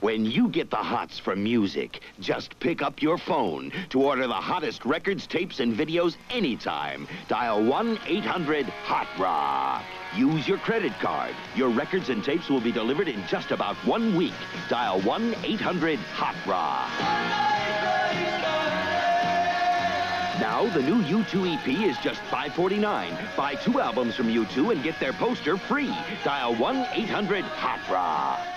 When you get the hots for music, just pick up your phone to order the hottest records, tapes, and videos anytime. Dial 1-800-HOT ROCK. Use your credit card. Your records and tapes will be delivered in just about one week. Dial 1-800-HOT ROCK. Now, the new U2 EP is just $5.49. Buy two albums from U2 and get their poster free. Dial 1-800-HOT ROCK.